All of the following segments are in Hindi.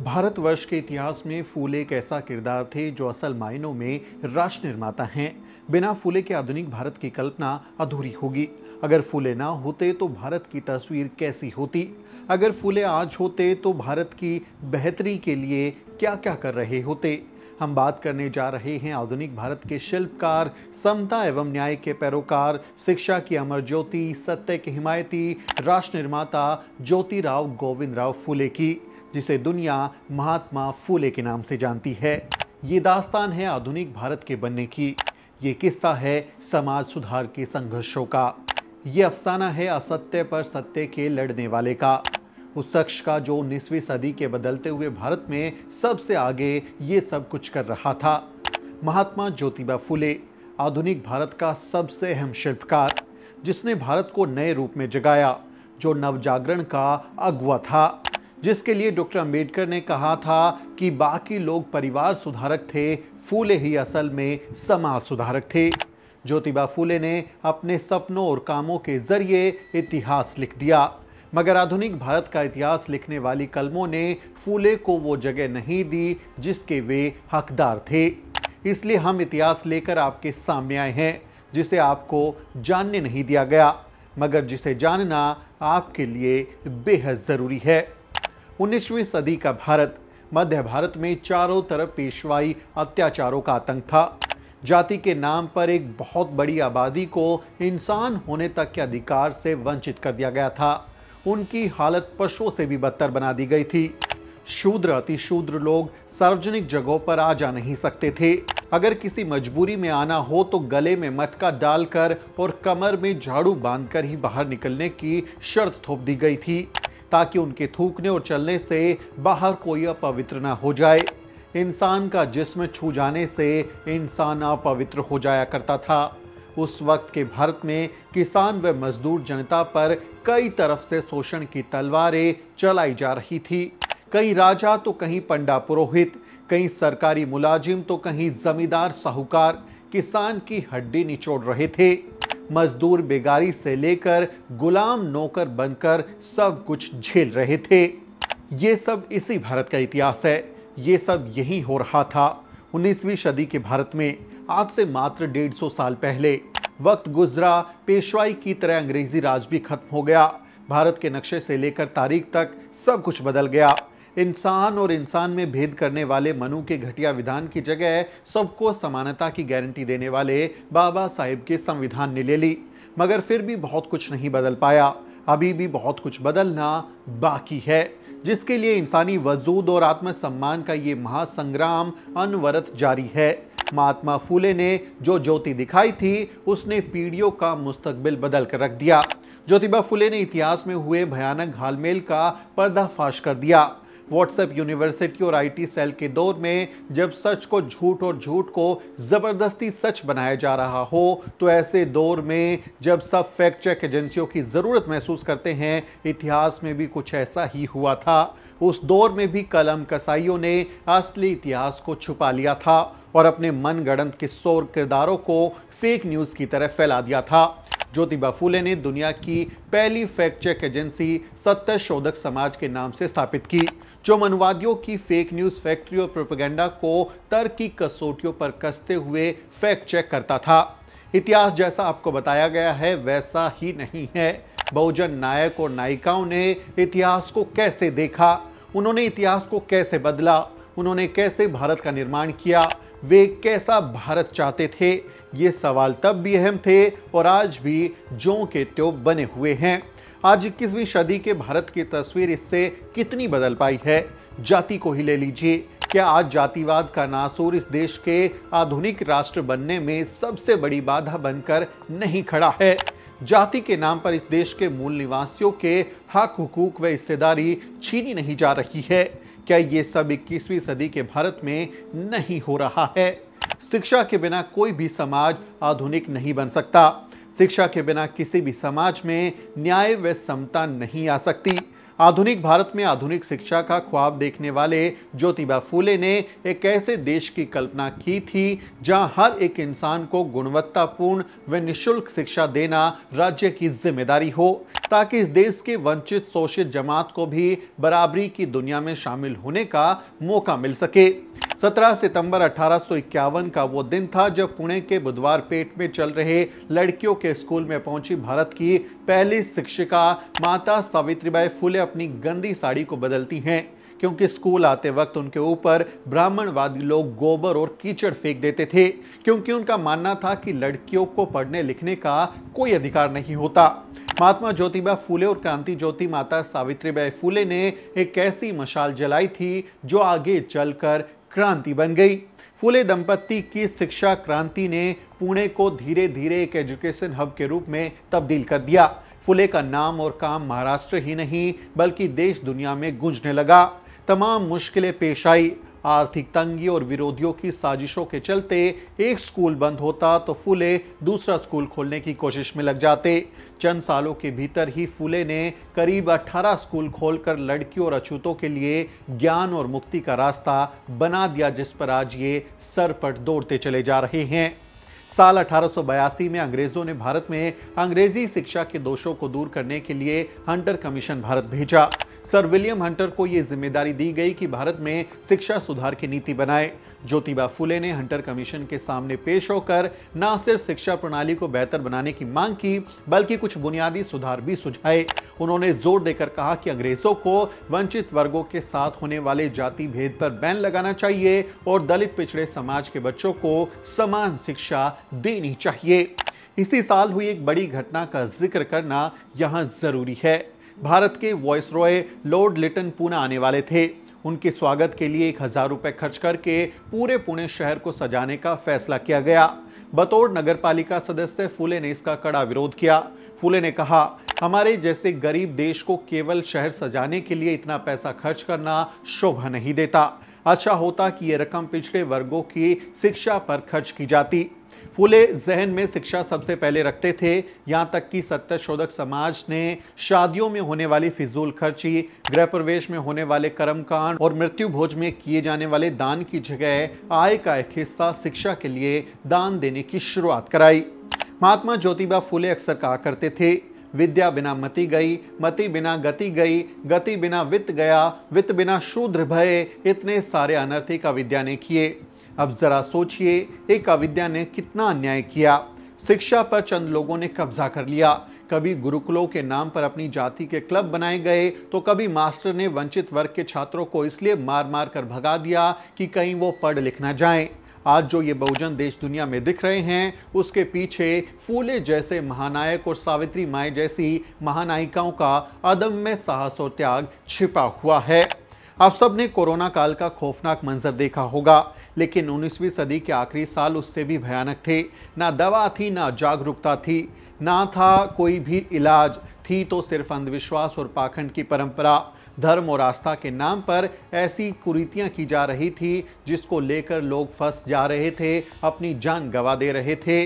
भारतवर्ष के इतिहास में फूले एक ऐसा किरदार थे जो असल मायनों में राष्ट्र निर्माता हैं। बिना फूले के आधुनिक भारत की कल्पना अधूरी होगी। अगर फूले ना होते तो भारत की तस्वीर कैसी होती? अगर फूले आज होते तो भारत की बेहतरी के लिए क्या क्या कर रहे होते? हम बात करने जा रहे हैं आधुनिक भारत के शिल्पकार, समता एवं न्याय के पैरोकार, शिक्षा की अमर ज्योति, सत्य के हिमायती, राष्ट्र निर्माता ज्योतिराव गोविंद राव फूले की। जिसे दुनिया महात्मा फूले के नाम से जानती है। ये दास्तान है आधुनिक भारत के बनने की। ये किस्सा है समाज सुधार के संघर्षों का। ये अफसाना है असत्य पर सत्य के लड़ने वाले का। उस शख्स का जो उन्नीसवीं सदी के बदलते हुए भारत में सबसे आगे ये सब कुछ कर रहा था। महात्मा ज्योतिबा फूले, आधुनिक भारत का सबसे अहम शिल्पकार, जिसने भारत को नए रूप में जगाया, जो नवजागरण का अगुआ था। जिसके लिए डॉक्टर अंबेडकर ने कहा था कि बाकी लोग परिवार सुधारक थे, फूले ही असल में समाज सुधारक थे। ज्योतिबा फूले ने अपने सपनों और कामों के ज़रिए इतिहास लिख दिया। मगर आधुनिक भारत का इतिहास लिखने वाली कलमों ने फूले को वो जगह नहीं दी जिसके वे हकदार थे। इसलिए हम इतिहास लेकर आपके सामने आए हैं, जिसे आपको जानने नहीं दिया गया, मगर जिसे जानना आपके लिए बेहद ज़रूरी है। उन्नीसवीं सदी का भारत, मध्य भारत में चारों तरफ़ पेशवाई, अत्याचारों का आतंक था। जाति के नाम पर एक बहुत बड़ी आबादी को इंसान होने तक के अधिकार से वंचित कर दिया गया था। उनकी हालत पशुओं से भी बदतर बना दी गई थी। शूद्र अतिशूद्र लोग सार्वजनिक जगहों पर आ जा नहीं सकते थे। अगर किसी मजबूरी में आना हो तो गले में मटका डालकर और कमर में झाड़ू बांधकर ही बाहर निकलने की शर्त थोप दी गई थी। ताकि उनके थूकने और चलने से बाहर कोई अपवित्र ना हो जाए। इंसान का जिस्म छू जाने से इंसान अपवित्र हो जाया करता था। उस वक्त के भारत में किसान व मजदूर जनता पर कई तरफ़ से शोषण की तलवारें चलाई जा रही थी। कहीं राजा तो कहीं पंडा पुरोहित कहीं सरकारी मुलाजिम तो कहीं जमींदार साहूकार किसान की हड्डी निचोड़ रहे थे। मजदूर बेगारी से लेकर गुलाम नौकर बनकर सब कुछ झेल रहे थे। ये सब इसी भारत का इतिहास है। ये सब यही हो रहा था। 19वीं सदी के भारत में, आज से मात्र डेढ़ सौ साल पहले, वक्त गुजरा, पेशवाई की तरह अंग्रेज़ी राज भी खत्म हो गया। भारत के नक्शे से लेकर तारीख तक सब कुछ बदल गया। इंसान और इंसान में भेद करने वाले मनु के घटिया विधान की जगह सबको समानता की गारंटी देने वाले बाबा साहेब के संविधान ने ले ली। मगर फिर भी बहुत कुछ नहीं बदल पाया। अभी भी बहुत कुछ बदलना बाकी है। जिसके लिए इंसानी वजूद और आत्मसम्मान का ये महासंग्राम अनवरत जारी है। महात्मा फूले ने जो ज्योति दिखाई थी, उसने पीढ़ियों का मुस्तकबिल बदल कर रख दिया। ज्योतिबा फूले ने इतिहास में हुए भयानक घालमेल का पर्दाफाश कर दिया। व्हाट्सएप यूनिवर्सिटी और आईटी सेल के दौर में जब सच को झूठ और झूठ को ज़बरदस्ती सच बनाया जा रहा हो तो ऐसे दौर में जब सब फैक्ट चेक एजेंसियों की ज़रूरत महसूस करते हैं, इतिहास में भी कुछ ऐसा ही हुआ था। उस दौर में भी कलम कसाईयों ने असली इतिहास को छुपा लिया था और अपने मन गढ़ंत किस्सों और किरदारों को फेक न्यूज़ की तरह फैला दिया था। ज्योतिबा फूले ने दुनिया की पहली फैक्ट चेक एजेंसी सत्य शोधक समाज के नाम से स्थापित की, जो मनवादियों की फेक न्यूज़ फैक्ट्री और प्रोपेगेंडा को तर्क की कसौटियों पर कसते हुए फैक्ट चेक करता था। इतिहास जैसा आपको बताया गया है, वैसा ही नहीं है। बहुजन नायक और नायिकाओं ने इतिहास को कैसे देखा? उन्होंने इतिहास को कैसे बदला? उन्होंने कैसे भारत का निर्माण किया? वे कैसा भारत चाहते थे? ये सवाल तब भी अहम थे और आज भी जो के त्यों बने हुए हैं। आज इक्कीसवीं सदी के भारत की तस्वीर इससे कितनी बदल पाई है? जाति को ही ले लीजिए। क्या आज जातिवाद का नासूर इस देश के आधुनिक राष्ट्र बनने में सबसे बड़ी बाधा बनकर नहीं खड़ा है? जाति के नाम पर इस देश के मूल निवासियों के हक, हुकूक व हिस्सेदारी छीनी नहीं जा रही है। क्या ये सब इक्कीसवीं सदी के भारत में नहीं हो रहा है? शिक्षा के बिना कोई भी समाज आधुनिक नहीं बन सकता। शिक्षा के बिना किसी भी समाज में न्याय व समता नहीं आ सकती। आधुनिक भारत में आधुनिक शिक्षा का ख्वाब देखने वाले ज्योतिबा फूले ने एक ऐसे देश की कल्पना की थी, जहाँ हर एक इंसान को गुणवत्तापूर्ण व निशुल्क शिक्षा देना राज्य की ज़िम्मेदारी हो, ताकि इस देश के वंचित, शोषित जमात को भी बराबरी की दुनिया में शामिल होने का मौका मिल सके। 17 सितंबर अठारह का वो दिन था जब पुणे के बुधवार पेट में चल रहे लड़कियों के स्कूल में पहुँची भारत की पहली शिक्षिका माता सावित्रीबाई फुले अपनी गंदी साड़ी को बदलती हैं। क्योंकि स्कूल आते वक्त उनके ऊपर ब्राह्मणवादी लोग गोबर और कीचड़ फेंक देते थे, क्योंकि उनका मानना था कि लड़कियों को पढ़ने लिखने का कोई अधिकार नहीं होता। महात्मा ज्योतिबा फूले और क्रांति ज्योति माता सावित्रीबाई फूले ने एक ऐसी मशाल जलाई थी जो आगे चलकर क्रांति बन गई। फूले दंपत्ति की शिक्षा क्रांति ने पुणे को धीरे धीरे एक एजुकेशन हब के रूप में तब्दील कर दिया। फुले का नाम और काम महाराष्ट्र ही नहीं, बल्कि देश दुनिया में गूंजने लगा। तमाम मुश्किलें पेश आई। आर्थिक तंगी और विरोधियों की साजिशों के चलते एक स्कूल बंद होता तो फूले दूसरा स्कूल खोलने की कोशिश में लग जाते। चंद सालों के भीतर ही फूले ने करीब 18 स्कूल खोलकर लड़कियों और अछूतों के लिए ज्ञान और मुक्ति का रास्ता बना दिया, जिस पर आज ये सरपट दौड़ते चले जा रहे हैं। साल अठारह सौ बयासी में अंग्रेज़ों ने भारत में अंग्रेज़ी शिक्षा के दोषों को दूर करने के लिए हंटर कमीशन भारत भेजा। सर विलियम हंटर को यह ज़िम्मेदारी दी गई कि भारत में शिक्षा सुधार की नीति बनाए। ज्योतिबा फुले ने हंटर कमीशन के सामने पेश होकर न सिर्फ़ शिक्षा प्रणाली को बेहतर बनाने की मांग की, बल्कि कुछ बुनियादी सुधार भी सुझाए। उन्होंने ज़ोर देकर कहा कि अंग्रेज़ों को वंचित वर्गों के साथ होने वाले जाति भेद पर बैन लगाना चाहिए और दलित पिछड़े समाज के बच्चों को समान शिक्षा देनी चाहिए। इसी साल हुई एक बड़ी घटना का ज़िक्र करना यहाँ ज़रूरी है। भारत के viceroy lord Lytton Pune आने वाले थे। उनके स्वागत के लिए एक हज़ार रुपए खर्च करके पूरे पुणे शहर को सजाने का फैसला किया गया। बतौर नगर पालिका सदस्य फूले ने इसका कड़ा विरोध किया। फूले ने कहा, हमारे जैसे गरीब देश को केवल शहर सजाने के लिए इतना पैसा खर्च करना शोभा नहीं देता। अच्छा होता कि ये रकम पिछड़े वर्गों की शिक्षा पर खर्च की जाती। फूले जहन में शिक्षा सबसे पहले रखते थे। यहाँ तक कि सत्य शोधक समाज ने शादियों में होने वाली फिजूल खर्ची गृह प्रवेश में होने वाले कर्मकांड और मृत्यु भोज में किए जाने वाले दान की जगह आय का एक हिस्सा शिक्षा के लिए दान देने की शुरुआत कराई। महात्मा ज्योतिबा फूले अक्सर कहा करते थे, विद्या बिना मति गई, मति बिना गति गई, गति बिना वित्त गया, वित्त बिना शूद्र भय, इतने सारे अनर्थी का विद्या ने किए। अब जरा सोचिए, एक अविद्या ने कितना अन्याय किया। शिक्षा पर चंद लोगों ने कब्जा कर लिया। कभी गुरुकुलों के नाम पर अपनी जाति के क्लब बनाए गए तो कभी मास्टर ने वंचित वर्ग के छात्रों को इसलिए मार मार कर भगा दिया कि कहीं वो पढ़ लिख ना जाए। आज जो ये बहुजन देश दुनिया में दिख रहे हैं, उसके पीछे फूले जैसे महानायक और सावित्री माए जैसी महानायिकाओं का अदम्य साहस और त्याग छिपा हुआ है। आप सबने कोरोना काल का खौफनाक मंजर देखा होगा। लेकिन 19वीं सदी के आखिरी साल उससे भी भयानक थे। ना दवा थी, ना जागरूकता थी। ना था कोई भी इलाज। थी तो सिर्फ़ अंधविश्वास और पाखंड की परंपरा। धर्म और आस्था के नाम पर ऐसी कुरीतियाँ की जा रही थी जिसको लेकर लोग फंस जा रहे थे, अपनी जान गवा दे रहे थे।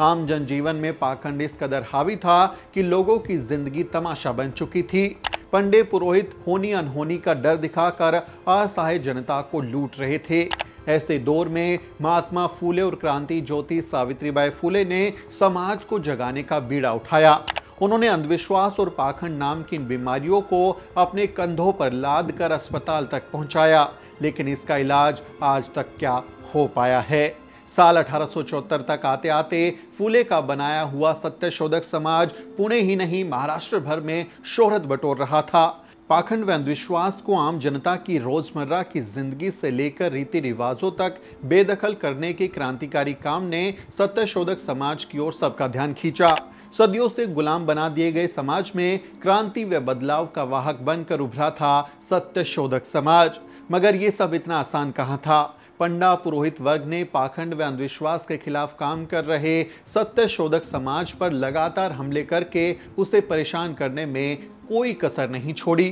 आम जनजीवन में पाखंड इस कदर हावी था कि लोगों की ज़िंदगी तमाशा बन चुकी थी। पंडे पुरोहित होनी अनहोनी का डर दिखाकर असहाय जनता को लूट रहे थे। ऐसे दौर में महात्मा फूले और क्रांति ज्योति सावित्रीबाई फूले ने समाज को जगाने का बीड़ा उठाया। उन्होंने अंधविश्वास और पाखंड नाम की इन बीमारियों को अपने कंधों पर लाद कर अस्पताल तक पहुँचाया। लेकिन इसका इलाज आज तक क्या हो पाया है? साल अठारह सौ चौहत्तर तक आते आते फूले का बनाया हुआ सत्यशोधक समाज पुणे ही नहीं, महाराष्ट्र भर में शोहरत बटोर रहा था। पाखंड व अंधविश्वास को आम जनता की रोज़मर्रा की ज़िंदगी से लेकर रीति रिवाजों तक बेदखल करने के क्रांतिकारी काम ने सत्य शोधक समाज की ओर सबका ध्यान खींचा। सदियों से गुलाम बना दिए गए समाज में क्रांति व बदलाव का वाहक बनकर उभरा था सत्य शोधक समाज। मगर ये सब इतना आसान कहाँ था? पंडा पुरोहित वर्ग ने पाखंड व अंधविश्वास के खिलाफ काम कर रहे सत्य शोधक समाज पर लगातार हमले करके उसे परेशान करने में कोई कसर नहीं छोड़ी।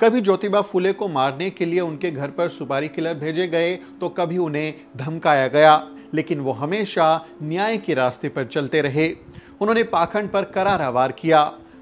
कभी ज्योतिबा फुले को मारने के लिए उनके घर पर सुपारी किलर भेजे गए तो कभी उन्हें धमकाया गया, लेकिन वो हमेशा न्याय के रास्ते पर चलते रहे। उन्होंने पाखंड पर करारा वार किया,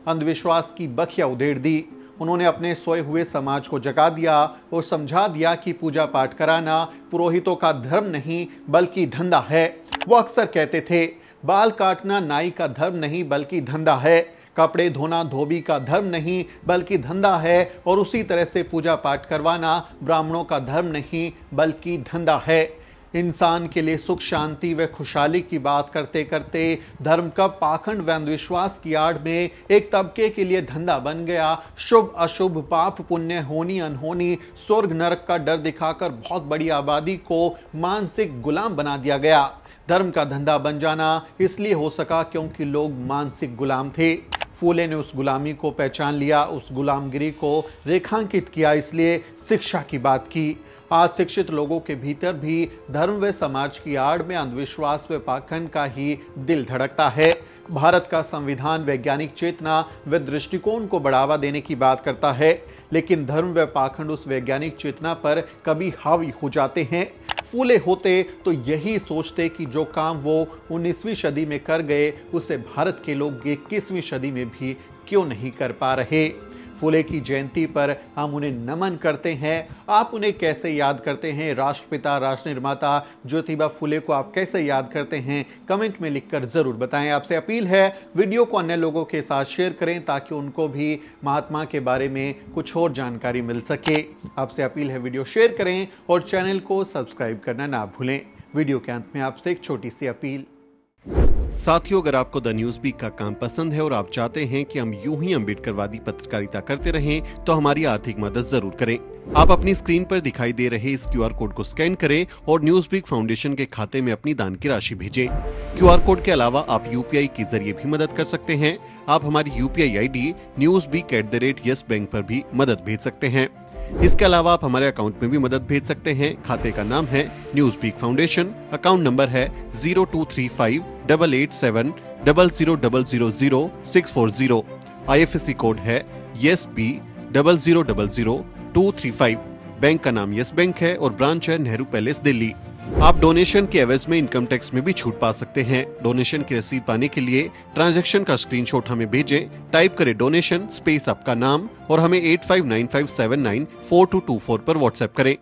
अंधविश्वास की बखिया उधेड़ दी। उन्होंने अपने सोए हुए समाज को जगा दिया और समझा दिया कि पूजा पाठ कराना पुरोहितों का धर्म नहीं, बल्कि धंधा है। वो अक्सर कहते थे, बाल काटना नाई का धर्म नहीं, बल्कि धंधा है। कपड़े धोना धोबी का धर्म नहीं, बल्कि धंधा है, और उसी तरह से पूजा पाठ करवाना ब्राह्मणों का धर्म नहीं, बल्कि धंधा है। इंसान के लिए सुख, शांति व खुशहाली की बात करते करते धर्म का पाखंड व अंधविश्वास की आड़ में एक तबके के लिए धंधा बन गया। शुभ, अशुभ, पाप, पुण्य, होनी, अनहोनी, स्वर्ग, नरक का डर दिखाकर बहुत बड़ी आबादी को मानसिक गुलाम बना दिया गया। धर्म का धंधा बन जाना इसलिए हो सका क्योंकि लोग मानसिक गुलाम थे। फूले ने उस गुलामी को पहचान लिया, उस गुलामगिरी को रेखांकित किया, इसलिए शिक्षा की बात की। आज शिक्षित लोगों के भीतर भी धर्म व समाज की आड़ में अंधविश्वास व पाखंड का ही दिल धड़कता है। भारत का संविधान वैज्ञानिक चेतना व दृष्टिकोण को बढ़ावा देने की बात करता है, लेकिन धर्म व पाखंड उस वैज्ञानिक चेतना पर कभी हावी हो जाते हैं। फूले होते तो यही सोचते कि जो काम वो 19वीं सदी में कर गए, उसे भारत के लोग 21वीं सदी में भी क्यों नहीं कर पा रहे? फुले की जयंती पर हम उन्हें नमन करते हैं। आप उन्हें कैसे याद करते हैं? राष्ट्रपिता राष्ट्र निर्माता ज्योतिबा फुले को आप कैसे याद करते हैं? कमेंट में लिखकर ज़रूर बताएँ। आपसे अपील है, वीडियो को अन्य लोगों के साथ शेयर करें ताकि उनको भी महात्मा के बारे में कुछ और जानकारी मिल सके। आपसे अपील है, वीडियो शेयर करें और चैनल को सब्सक्राइब करना ना भूलें। वीडियो के अंत में आपसे एक छोटी सी अपील। साथियों, अगर आपको द न्यूज़ बीक का काम पसंद है और आप चाहते हैं कि हम यूँ ही अम्बेडकरवादी पत्रकारिता करते रहें तो हमारी आर्थिक मदद ज़रूर करें। आप अपनी स्क्रीन पर दिखाई दे रहे इस क्यूआर कोड को स्कैन करें और न्यूज़ बीक फाउंडेशन के खाते में अपनी दान की राशि भेजें। क्यूआर कोड के अलावा आप यूपीआई के ज़रिए भी मदद कर सकते हैं। आप हमारी UPI ID news week at the rate yes bank पर भी मदद भेज सकते हैं। इसके अलावा आप हमारे अकाउंट में भी मदद भेज सकते हैं। खाते का नाम है news peak foundation account number है zero two three five double eight seven double zero double zero zero six four zero. I F S C code है yes B double zero double zero two three five. Bank का नाम यस बैंक है और ब्रांच है नेहरू पैलेस दिल्ली। आप डोनेशन के एवज में इनकम टैक्स में भी छूट पा सकते हैं। डोनेशन की रसीद पाने के लिए ट्रांजैक्शन का स्क्रीनशॉट हमें भेजें, टाइप करें डोनेशन स्पेस आपका नाम और हमें 8595794224 पर व्हाट्सएप करें।